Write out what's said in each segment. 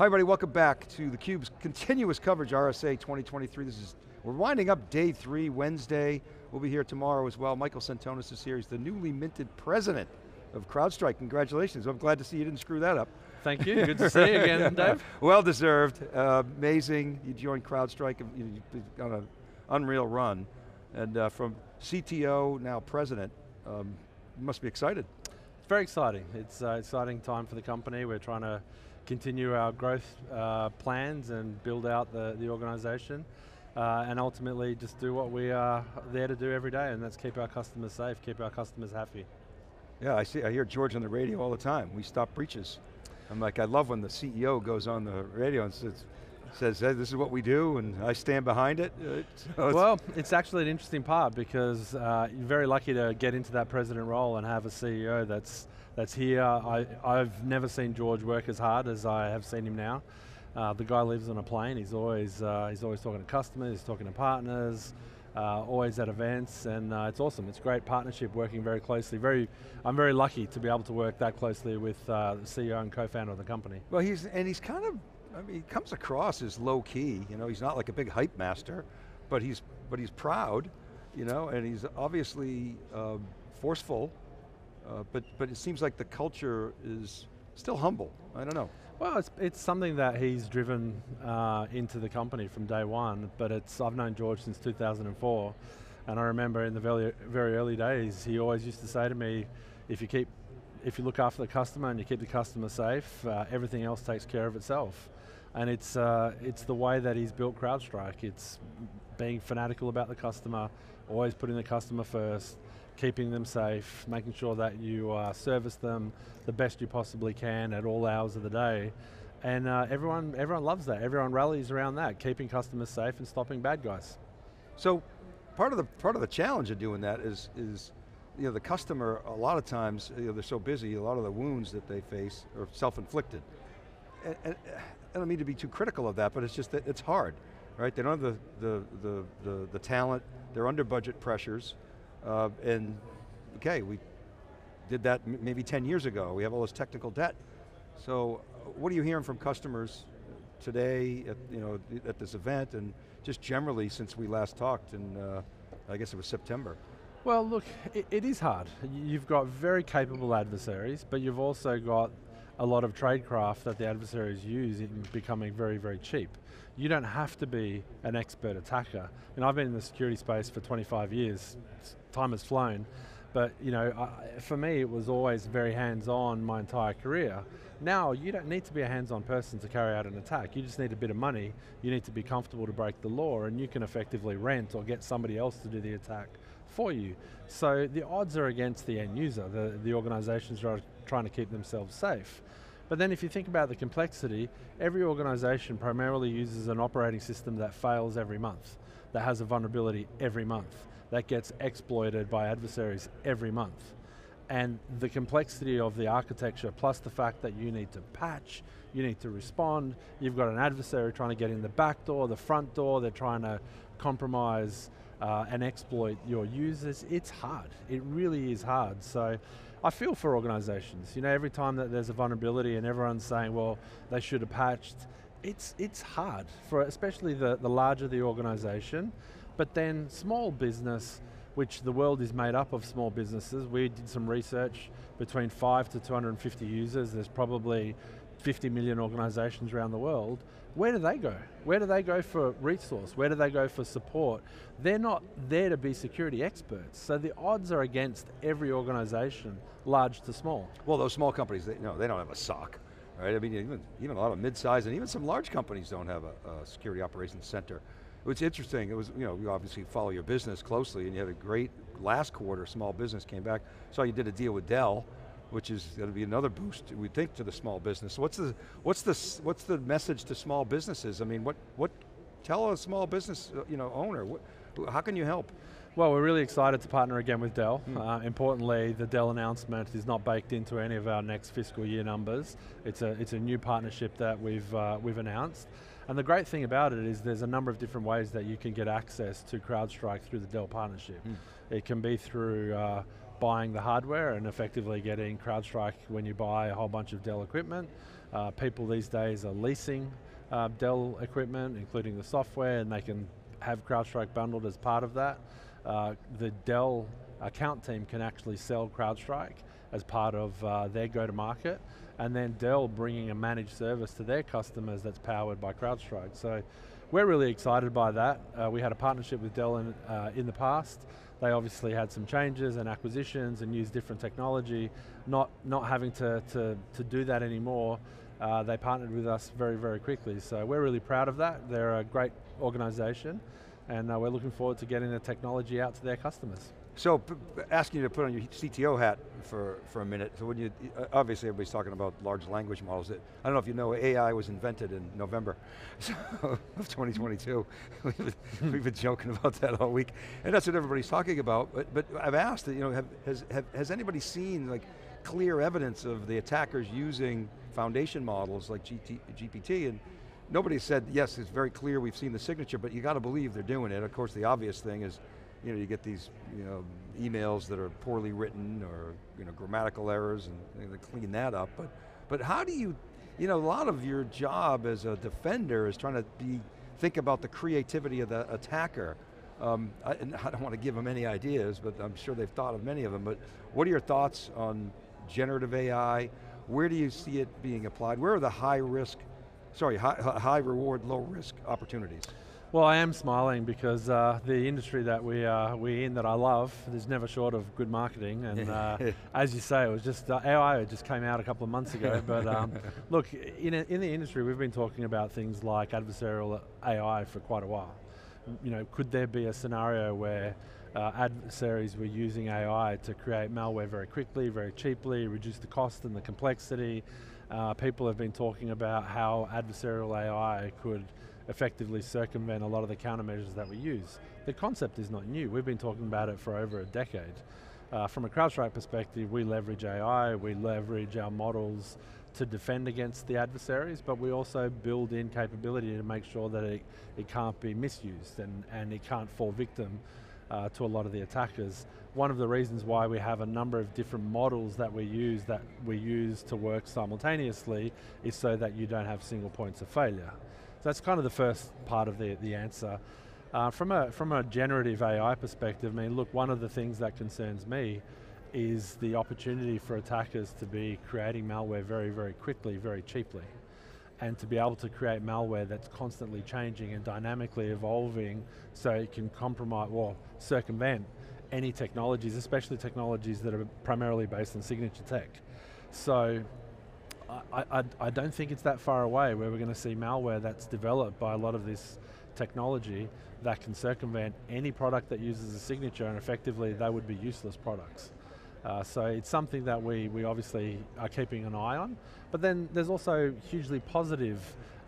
Hi everybody, welcome back to theCUBE's continuous coverage, RSA 2023. This is, we're winding up day three, Wednesday. We'll be here tomorrow as well. Michael Sentonas is here, he's the newly minted president of CrowdStrike. Congratulations, I'm glad to see you didn't screw that up. Thank you, good to see you again, Dave. Well deserved, uh, amazing. You joined CrowdStrike, you've on an unreal run. And uh, from CTO, now president, um, you must be excited. It's very exciting. It's an uh, exciting time for the company. We're trying to continue our growth uh, plans and build out the, the organization. Uh, and ultimately just do what we are there to do every day, and that's keep our customers safe, keep our customers happy. Yeah, I see. I hear George on the radio all the time. We stop breaches. I'm like, I love when the CEO goes on the radio and says, says hey, this is what we do and I stand behind it. So it's well, it's actually an interesting part because uh, you're very lucky to get into that president role and have a CEO that's that's here. I, I've never seen George work as hard as I have seen him now. Uh, the guy lives on a plane. He's always uh, he's always talking to customers. He's talking to partners. Uh, always at events, and uh, it's awesome. It's great partnership, working very closely. Very, I'm very lucky to be able to work that closely with uh, the CEO and co-founder of the company. Well, he's and he's kind of, I mean, he comes across as low key. You know, he's not like a big hype master, but he's but he's proud, you know, and he's obviously um, forceful uh, but, but it seems like the culture is still humble. I don't know. Well, it's, it's something that he's driven uh, into the company from day one, but it's, I've known George since 2004, and I remember in the very, very early days, he always used to say to me, if you keep, if you look after the customer and you keep the customer safe, uh, everything else takes care of itself. And it's, uh, it's the way that he's built CrowdStrike. It's being fanatical about the customer, always putting the customer first, keeping them safe, making sure that you uh, service them the best you possibly can at all hours of the day. And uh, everyone, everyone loves that. Everyone rallies around that, keeping customers safe and stopping bad guys. So, part of the part of the challenge of doing that is is you know the customer a lot of times you know they're so busy a lot of the wounds that they face are self-inflicted and, and, I don't mean to be too critical of that but it's just that it's hard right they don't have the the the the, the talent they're under budget pressures uh, and okay, we did that maybe 10 years ago. We have all this technical debt. So what are you hearing from customers today at, you know, at this event and just generally since we last talked and uh, I guess it was September? Well look, it, it is hard. You've got very capable adversaries, but you've also got a lot of tradecraft that the adversaries use in becoming very, very cheap. You don't have to be an expert attacker. And I've been in the security space for 25 years, time has flown, but you know, I, for me it was always very hands-on my entire career. Now you don't need to be a hands-on person to carry out an attack, you just need a bit of money, you need to be comfortable to break the law and you can effectively rent or get somebody else to do the attack for you. So the odds are against the end user, the, the organizations are trying to keep themselves safe. But then if you think about the complexity, every organization primarily uses an operating system that fails every month, that has a vulnerability every month, that gets exploited by adversaries every month. And the complexity of the architecture, plus the fact that you need to patch, you need to respond, you've got an adversary trying to get in the back door, the front door, they're trying to compromise uh, and exploit your users, it's hard. It really is hard. So I feel for organizations. You know, every time that there's a vulnerability and everyone's saying, well, they should have patched, it's, it's hard, for especially the, the larger the organization, but then small business, which the world is made up of small businesses. We did some research between five to 250 users. There's probably 50 million organizations around the world, where do they go? Where do they go for resource? Where do they go for support? They're not there to be security experts, so the odds are against every organization, large to small. Well, those small companies, they, no, they don't have a SOC, right? I mean, even, even a lot of mid-sized and even some large companies don't have a, a security operations center. It's interesting, it was, you know, you obviously follow your business closely and you had a great last quarter, small business came back. Saw you did a deal with Dell, which is going to be another boost, we think, to the small business. What's the, what's the, what's the message to small businesses? I mean, what, what, tell a small business uh, you know, owner, what, how can you help? Well, we're really excited to partner again with Dell. Hmm. Uh, importantly, the Dell announcement is not baked into any of our next fiscal year numbers. It's a, it's a new partnership that we've, uh, we've announced. And the great thing about it is there's a number of different ways that you can get access to CrowdStrike through the Dell partnership. Hmm. It can be through uh, buying the hardware and effectively getting CrowdStrike when you buy a whole bunch of Dell equipment. Uh, people these days are leasing uh, Dell equipment, including the software, and they can have CrowdStrike bundled as part of that. Uh, the Dell account team can actually sell CrowdStrike as part of uh, their go-to-market, and then Dell bringing a managed service to their customers that's powered by CrowdStrike. So we're really excited by that. Uh, we had a partnership with Dell in, uh, in the past. They obviously had some changes and acquisitions and used different technology. Not, not having to, to, to do that anymore, uh, they partnered with us very, very quickly. So we're really proud of that. They're a great organization and uh, we're looking forward to getting the technology out to their customers. So, asking you to put on your CTO hat for, for a minute. So when you, uh, obviously everybody's talking about large language models. I don't know if you know, AI was invented in November of 2022. we've, been, we've been joking about that all week. And that's what everybody's talking about. But, but I've asked, you know, have, has, have, has anybody seen like clear evidence of the attackers using foundation models like GT, GPT? And nobody said, yes, it's very clear, we've seen the signature, but you got to believe they're doing it. Of course, the obvious thing is, you know, you get these you know, emails that are poorly written or you know, grammatical errors and they clean that up. But, but how do you, you know, a lot of your job as a defender is trying to be, think about the creativity of the attacker. Um, I, I don't want to give them any ideas, but I'm sure they've thought of many of them, but what are your thoughts on generative AI? Where do you see it being applied? Where are the high risk, sorry, high, high reward, low risk opportunities? Well, I am smiling because uh, the industry that we are we in that I love, there's never short of good marketing. And uh, as you say, it was just uh, AI just came out a couple of months ago. but um, look, in a, in the industry, we've been talking about things like adversarial AI for quite a while. You know, could there be a scenario where uh, adversaries were using AI to create malware very quickly, very cheaply, reduce the cost and the complexity? Uh, people have been talking about how adversarial AI could effectively circumvent a lot of the countermeasures that we use. The concept is not new, we've been talking about it for over a decade. Uh, from a CrowdStrike perspective, we leverage AI, we leverage our models to defend against the adversaries, but we also build in capability to make sure that it, it can't be misused and, and it can't fall victim uh, to a lot of the attackers. One of the reasons why we have a number of different models that we use that we use to work simultaneously is so that you don't have single points of failure. So that's kind of the first part of the, the answer. Uh, from, a, from a generative AI perspective, I mean, look, one of the things that concerns me is the opportunity for attackers to be creating malware very, very quickly, very cheaply. And to be able to create malware that's constantly changing and dynamically evolving so it can compromise, well, circumvent any technologies, especially technologies that are primarily based on signature tech. So I, I, I don't think it's that far away where we're going to see malware that's developed by a lot of this technology that can circumvent any product that uses a signature and effectively they would be useless products. Uh, so it's something that we, we obviously are keeping an eye on. But then there's also hugely positive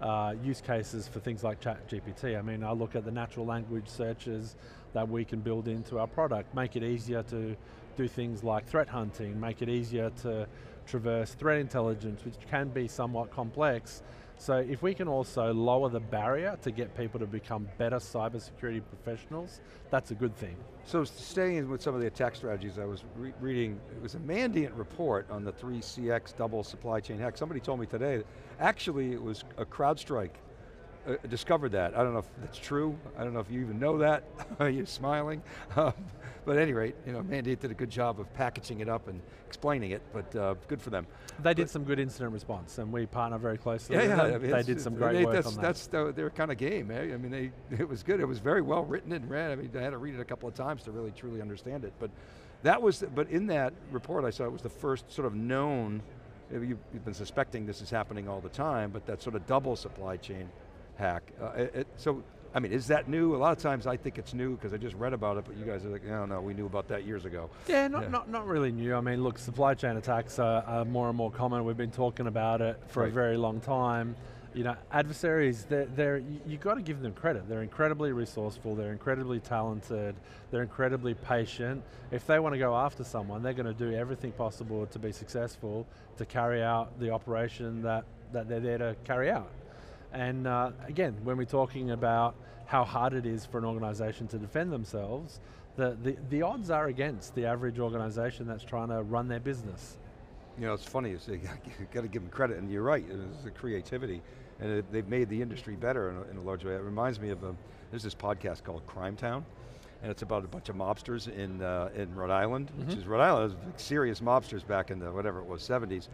uh, use cases for things like ChatGPT. I mean, I look at the natural language searches that we can build into our product, make it easier to do things like threat hunting, make it easier to traverse threat intelligence, which can be somewhat complex. So if we can also lower the barrier to get people to become better cybersecurity professionals, that's a good thing. So staying with some of the attack strategies, I was re reading, it was a Mandiant report on the 3CX double supply chain hack. Somebody told me today, actually it was a CrowdStrike uh, discovered that. I don't know if that's true. I don't know if you even know that. Are You're smiling. Um, but at any rate, you know, Mandiant did a good job of packaging it up and explaining it, but uh, good for them. They did some good incident response, and we partner very closely yeah, yeah, I mean, they did some great they, work that's, on that. That's the, their kind of game, eh? I mean, they, it was good. It was very well written and read. I mean, I had to read it a couple of times to really truly understand it. But that was, but in that report I saw it was the first sort of known, you've been suspecting this is happening all the time, but that sort of double supply chain hack. Uh, it, so, I mean, is that new? A lot of times I think it's new because I just read about it, but you guys are like, no, no, we knew about that years ago. Yeah, not, yeah. not, not really new. I mean, look, supply chain attacks are, are more and more common. We've been talking about it for right. a very long time. You know, adversaries, they're, they're you, you got to give them credit. They're incredibly resourceful, they're incredibly talented, they're incredibly patient. If they want to go after someone, they're going to do everything possible to be successful to carry out the operation that, that they're there to carry out. And uh, again, when we're talking about how hard it is for an organization to defend themselves, the, the, the odds are against the average organization that's trying to run their business. You know, it's funny, you say, you got to give them credit, and you're right, it's the creativity, and it, they've made the industry better in a, in a, large way. It reminds me of, a, um, there's this podcast called Crime Town, and it's about a bunch of mobsters in, uh, in Rhode Island, mm -hmm. which mm-hmm. is Rhode Island, was serious mobsters back in the, whatever it was, 70s.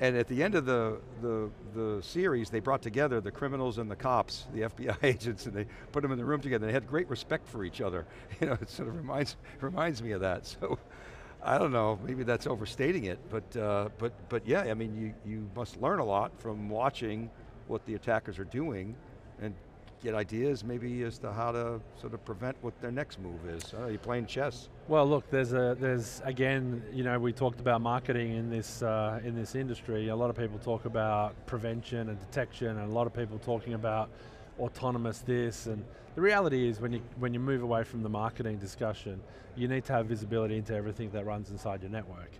And at the end of the, the, the series, they brought together the criminals and the cops, the FBI agents, and they put them in the room together. They had great respect for each other. You know, it sort of reminds, reminds me of that. So, I don't know, maybe that's overstating it, but, uh, but, but yeah, I mean, you, you must learn a lot from watching what the attackers are doing and get ideas maybe as to how to sort of prevent what their next move is. Uh, you're playing chess. Well, look, there's a there's again, you know, we talked about marketing in this uh, in this industry. A lot of people talk about prevention and detection, and a lot of people talking about autonomous this. And the reality is, when you when you move away from the marketing discussion, you need to have visibility into everything that runs inside your network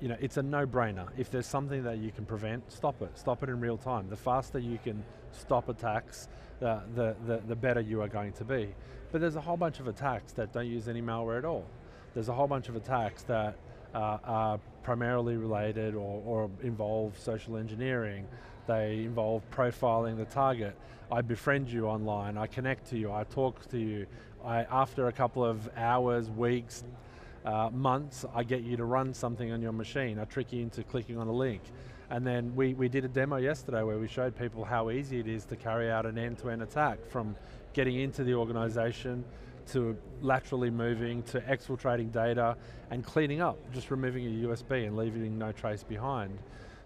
you know, it's a no-brainer. If there's something that you can prevent, stop it. Stop it in real time. The faster you can stop attacks, the, the, the better you are going to be. But there's a whole bunch of attacks that don't use any malware at all. There's a whole bunch of attacks that uh, are primarily related or, or involve social engineering. They involve profiling the target. I befriend you online, I connect to you, I talk to you. I, after a couple of hours, weeks, uh, months, I get you to run something on your machine. I trick you into clicking on a link. And then we, we did a demo yesterday where we showed people how easy it is to carry out an end-to-end -end attack from getting into the organization to laterally moving to exfiltrating data and cleaning up, just removing a USB and leaving no trace behind.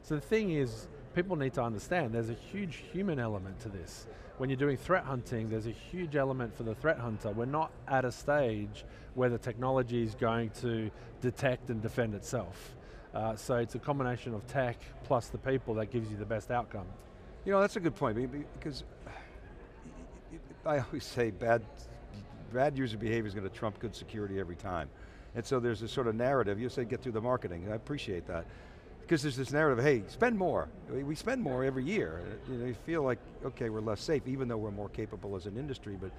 So the thing is, people need to understand there's a huge human element to this. When you're doing threat hunting, there's a huge element for the threat hunter. We're not at a stage where the technology is going to detect and defend itself. Uh, so it's a combination of tech plus the people that gives you the best outcome. You know, that's a good point, because I always say bad, bad user behavior is going to trump good security every time. And so there's this sort of narrative, you say get through the marketing, I appreciate that. Because there's this narrative, hey, spend more. We spend more every year. You know, you feel like, okay, we're less safe, even though we're more capable as an industry, but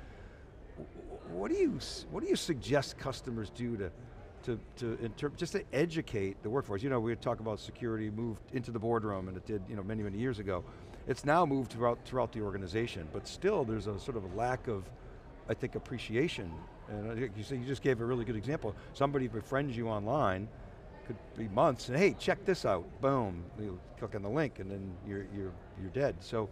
what do you what do you suggest customers do to to, to interpret, just to educate the workforce. You know, we talk about security moved into the boardroom and it did, you know, many, many years ago. It's now moved throughout, throughout the organization, but still there's a sort of a lack of, I think, appreciation. And you, see, you just gave a really good example. Somebody befriends you online, could be months, and hey, check this out, boom, you click on the link and then you're, you're, you're dead. So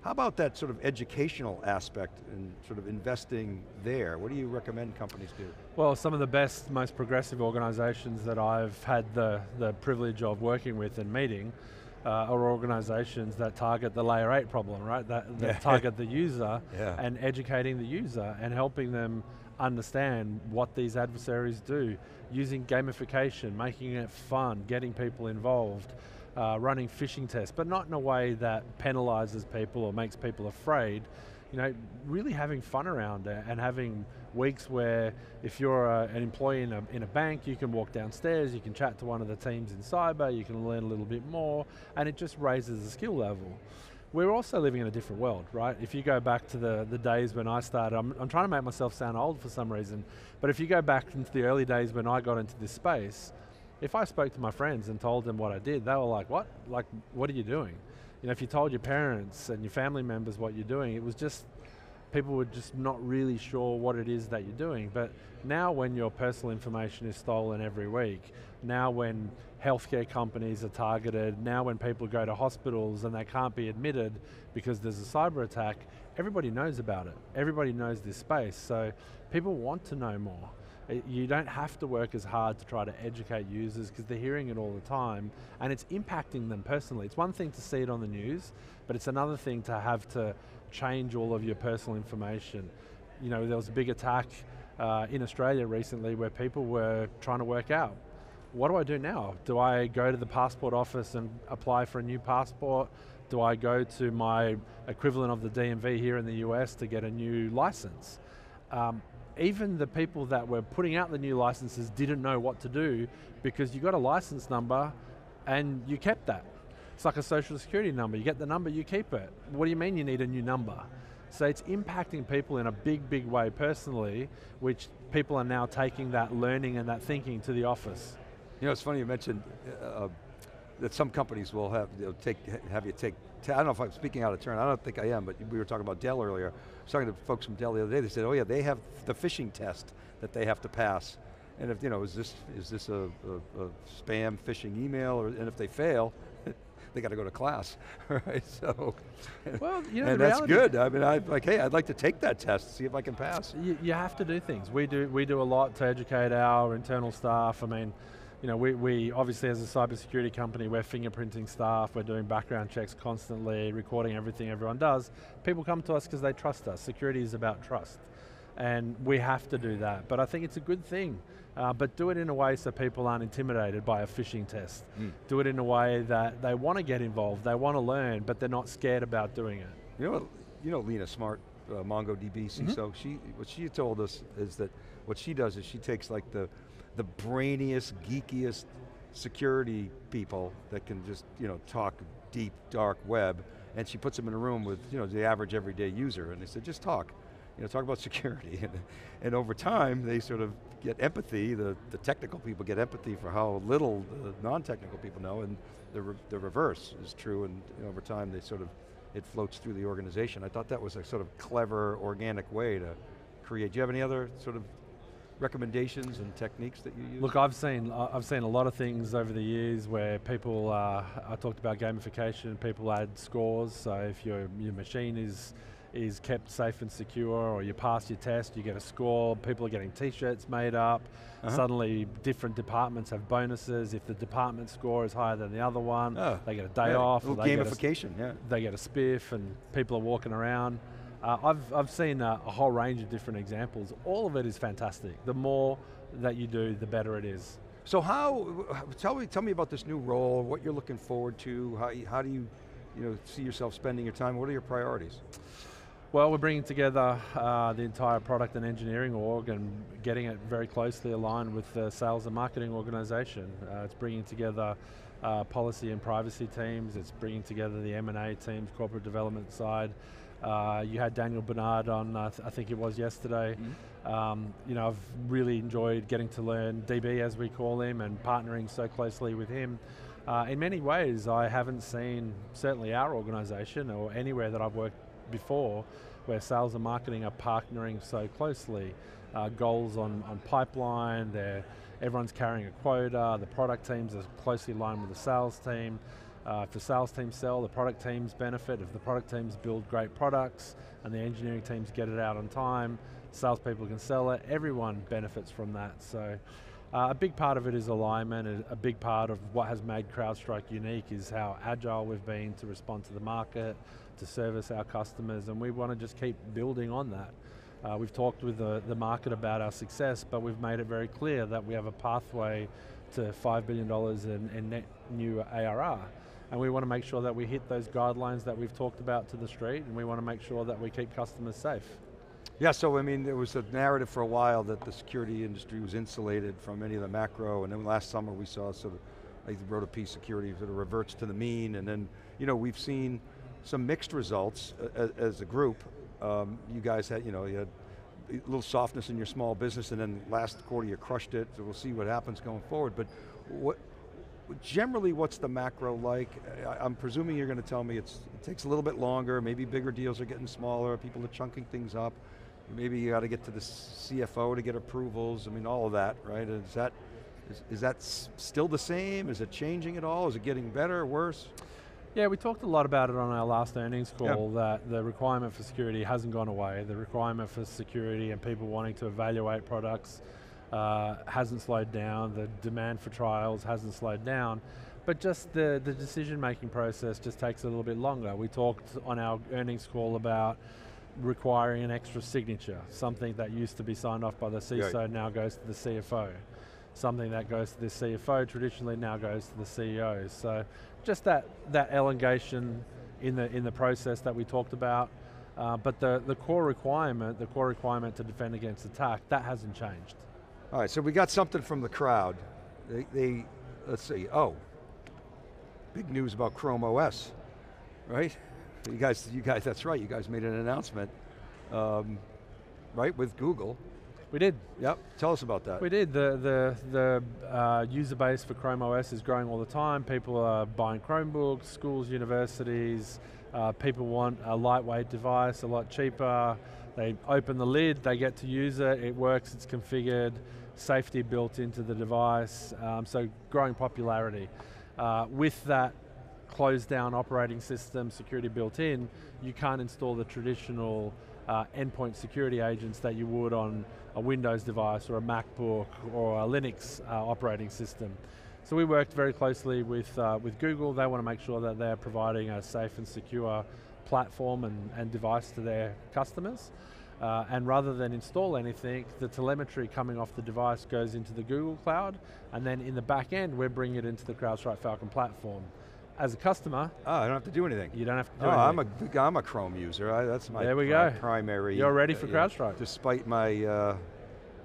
how about that sort of educational aspect and sort of investing there? What do you recommend companies do? Well, some of the best, most progressive organizations that I've had the, the privilege of working with and meeting uh, are organizations that target the layer eight problem, right? That, that yeah. target the user yeah. and educating the user and helping them understand what these adversaries do, using gamification, making it fun, getting people involved, uh, running phishing tests, but not in a way that penalizes people or makes people afraid. You know, really having fun around it and having weeks where if you're a, an employee in a, in a bank, you can walk downstairs, you can chat to one of the teams in cyber, you can learn a little bit more, and it just raises the skill level we're also living in a different world, right? If you go back to the, the days when I started, I'm, I'm trying to make myself sound old for some reason, but if you go back into the early days when I got into this space, if I spoke to my friends and told them what I did, they were like, what? Like, what are you doing? You know, if you told your parents and your family members what you're doing, it was just, people were just not really sure what it is that you're doing. But now when your personal information is stolen every week, now when healthcare companies are targeted, now when people go to hospitals and they can't be admitted because there's a cyber attack, everybody knows about it. Everybody knows this space, so people want to know more you don't have to work as hard to try to educate users because they're hearing it all the time and it's impacting them personally. It's one thing to see it on the news, but it's another thing to have to change all of your personal information. You know, there was a big attack uh, in Australia recently where people were trying to work out, what do I do now? Do I go to the passport office and apply for a new passport? Do I go to my equivalent of the DMV here in the US to get a new license? Um, even the people that were putting out the new licenses didn't know what to do because you got a license number and you kept that. It's like a social security number. You get the number, you keep it. What do you mean you need a new number? So it's impacting people in a big, big way personally, which people are now taking that learning and that thinking to the office. You know, it's funny you mentioned uh, that some companies will have know, take have you take. I don't know if I'm speaking out of turn. I don't think I am, but we were talking about Dell earlier. I was talking to folks from Dell the other day. They said, "Oh yeah, they have the phishing test that they have to pass." And if you know, is this is this a, a, a spam phishing email? Or, and if they fail, they got to go to class, right? So, well, you know, and that's good. I mean, I like, hey, I'd like to take that test, see if I can pass. You, you have to do things. We do we do a lot to educate our internal staff. I mean, you know, we, we obviously as a cybersecurity company, we're fingerprinting staff, we're doing background checks constantly, recording everything everyone does. People come to us because they trust us. Security is about trust. And we have to do that. But I think it's a good thing. Uh, but do it in a way so people aren't intimidated by a phishing test. Mm. Do it in a way that they want to get involved, they want to learn, but they're not scared about doing it. You know, what, you know Lena Smart, uh, MongoDB CISO, mm -hmm. she, what she told us is that what she does is she takes like the, the brainiest, geekiest security people that can just you know talk deep, dark web, and she puts them in a room with you know the average everyday user, and they said just talk, you know talk about security, and, and over time they sort of get empathy. The the technical people get empathy for how little the non-technical people know, and the re the reverse is true. And you know, over time they sort of it floats through the organization. I thought that was a sort of clever, organic way to create. Do you have any other sort of recommendations and techniques that you use? Look, I've seen I've seen a lot of things over the years where people. Uh, I talked about gamification. People add scores. So if your your machine is is kept safe and secure, or you pass your test, you get a score. People are getting T-shirts made up. Uh -huh. Suddenly, different departments have bonuses. If the department score is higher than the other one, oh, they get a day yeah, off. A gamification, a, yeah. They get a spiff, and people are walking around. Uh, I've, I've seen a, a, whole range of different examples. All of it is fantastic. The more that you do, the better it is. So how, tell me, tell me about this new role, what you're looking forward to, how, how do you, you know, see yourself spending your time, what are your priorities? Well, we're bringing together uh, the entire product and engineering org and getting it very closely aligned with the sales and marketing organization. Uh, it's bringing together uh, policy and privacy teams, it's bringing together the M&A teams, corporate development side, uh, you had Daniel Bernard on, uh, th I think it was yesterday. Mm -hmm. um, you know, I've really enjoyed getting to learn DB as we call him and partnering so closely with him. Uh, in many ways, I haven't seen, certainly our organization or anywhere that I've worked before, where sales and marketing are partnering so closely. Uh, goals on, on pipeline, everyone's carrying a quota, the product teams are closely aligned with the sales team. Uh, if the sales teams sell, the product teams benefit. If the product teams build great products and the engineering teams get it out on time, salespeople can sell it, everyone benefits from that. So uh, a big part of it is alignment, a big part of what has made CrowdStrike unique is how agile we've been to respond to the market, to service our customers, and we want to just keep building on that. Uh, we've talked with the, the market about our success, but we've made it very clear that we have a pathway to $5 billion in, in net new ARR and we want to make sure that we hit those guidelines that we've talked about to the street, and we want to make sure that we keep customers safe. Yeah, so I mean, there was a narrative for a while that the security industry was insulated from any of the macro, and then last summer we saw sort of, I wrote a piece, security sort of reverts to the mean, and then, you know, we've seen some mixed results as, as a group. Um, you guys had, you know, you had a little softness in your small business, and then last quarter you crushed it, so we'll see what happens going forward, but what, generally what's the macro like? I, am presuming you're going to tell me it takes a little bit longer, maybe bigger deals are getting smaller, people are chunking things up, maybe you got to get to the CFO to get approvals, I mean all of that, right? Is that, is, is that still the same? Is it changing at all? Is it getting better, worse? Yeah, we talked a lot about it on our last earnings call that the requirement for security hasn't gone away. The requirement for security and people wanting to evaluate products uh, hasn't slowed down, the demand for trials hasn't slowed down, but just the, the decision-making process just takes a little bit longer. We talked on our earnings call about requiring an extra signature, something that used to be signed off by the CISO yeah. now goes to the CFO. Something that goes to the CFO traditionally now goes to the CEO. So just that, that elongation in the, in the process that we talked about, uh, but the, the core requirement, the core requirement to defend against attack, that hasn't changed. All right, so we got something from the crowd. They, they, let's see, oh, big news about Chrome OS, right? You guys, you guys, that's right, you guys made an announcement. um, right, with Google. We did. Yep, tell us about that. We did. The the the uh, user base for Chrome OS is growing all the time. People are buying Chromebooks, schools, universities. Uh, people want a lightweight device, a lot cheaper. They open the lid, they get to use it. It works. It's configured. Safety built into the device. Um, so growing popularity. Uh, with that closed down operating system, security built in, you can't install the traditional uh, endpoint security agents that you would on a Windows device or a MacBook or a Linux uh, operating system. So we worked very closely with, uh, with Google. They want to make sure that they're providing a safe and secure platform and, and device to their customers. Uh, and rather than install anything, the telemetry coming off the device goes into the Google Cloud, and then in the back end, we're bringing it into the CrowdStrike Falcon platform. As a customer, oh, I don't have to do anything. you don't have to do Oh, anything. I'm a big- I'm a Chrome user. I, that's my There we pri- go. primary. You're ready for uh, yeah, CrowdStrike. Despite my uh,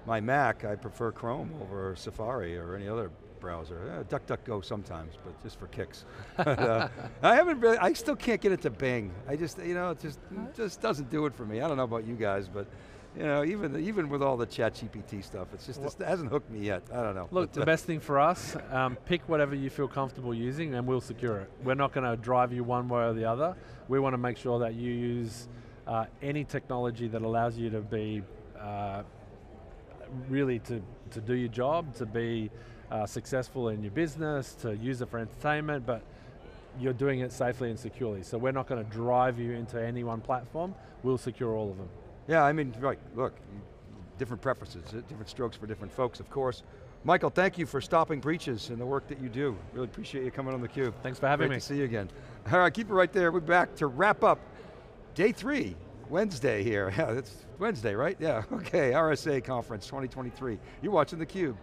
my Mac, I prefer Chrome over Safari or any other browser. Uh, DuckDuckGo sometimes, but just for kicks. But, uh, I haven't really. I still can't get it to Bing. I just you know it just it just doesn't do it for me. I don't know about you guys, but. You know, even even with all the Chat GPT stuff, it's just it hasn't hooked me yet. I don't know. Look, But, the uh, best thing for us, um, pick whatever you feel comfortable using and we'll secure it. We're not going to drive you one way or the other. We want to make sure that you use uh, any technology that allows you to be uh, really to, to do your job, to be uh, successful in your business, to use it for entertainment, but you're doing it safely and securely. So we're not going to drive you into any one platform. We'll secure all of them. Yeah, I mean, right, look, different preferences, uh, different strokes for different folks, of course. Michael, thank you for stopping breaches and the work that you do. Really appreciate you coming on theCUBE. Thanks for having Great me. Great to see you again. All right, keep it right there. We're back to wrap up day three, Wednesday here. Yeah, it's Wednesday, right? Yeah, okay, RSA Conference 2023. You're watching theCUBE.